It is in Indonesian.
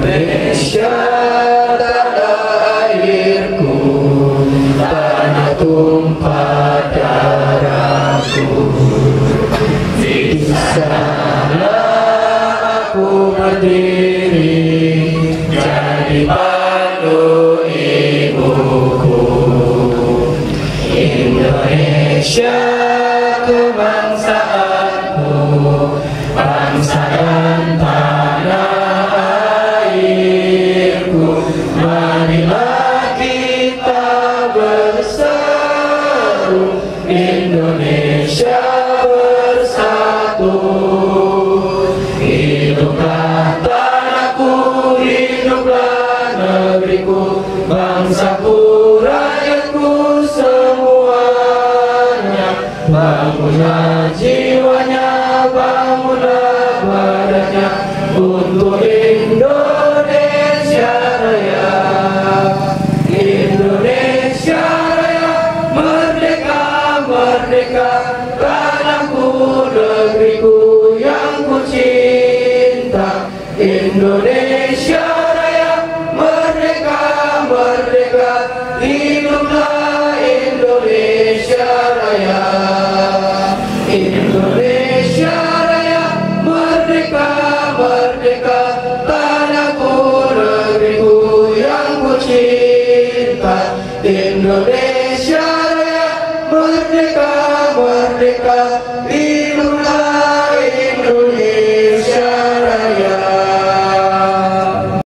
Indonesia tanah airku tanah tumpah darahku di sana aku berdiri jadi pandu ibuku. Indonesia kebangsaanku Indonesia bersatu. Hiduplah tanahku hiduplah negeriku bangsaku rakyatku semuanya. Bangunlah jiwanya merdeka tanahku negeriku yang ku cinta Indonesia Raya merdeka merdeka. Hiduplah Indonesia Raya. Indonesia Raya merdeka merdeka. Tanahku negeriku yang ku cinta Indonesia Raya merdeka merdeka